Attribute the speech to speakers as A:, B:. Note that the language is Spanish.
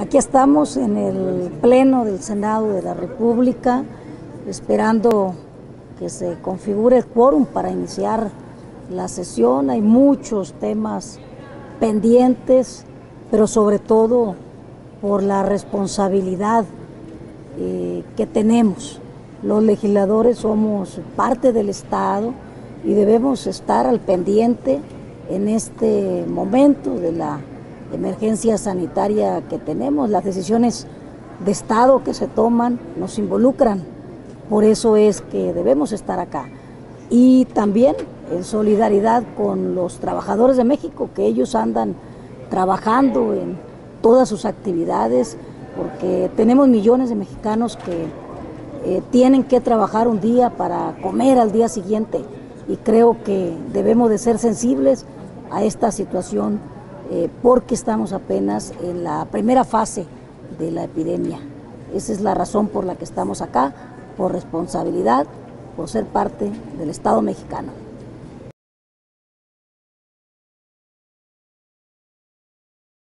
A: Aquí estamos en el Pleno del Senado de la República, esperando que se configure el quórum para iniciar la sesión. Hay muchos temas pendientes, pero sobre todo por la responsabilidad eh, que tenemos. Los legisladores somos parte del Estado y debemos estar al pendiente en este momento de la emergencia sanitaria que tenemos, las decisiones de Estado que se toman nos involucran. Por eso es que debemos estar acá. Y también en solidaridad con los trabajadores de México, que ellos andan trabajando en todas sus actividades, porque tenemos millones de mexicanos que eh, tienen que trabajar un día para comer al día siguiente. Y creo que debemos de ser sensibles a esta situación eh, porque estamos apenas en la primera fase de la epidemia. Esa es la razón por la que estamos acá, por responsabilidad, por ser parte del Estado mexicano.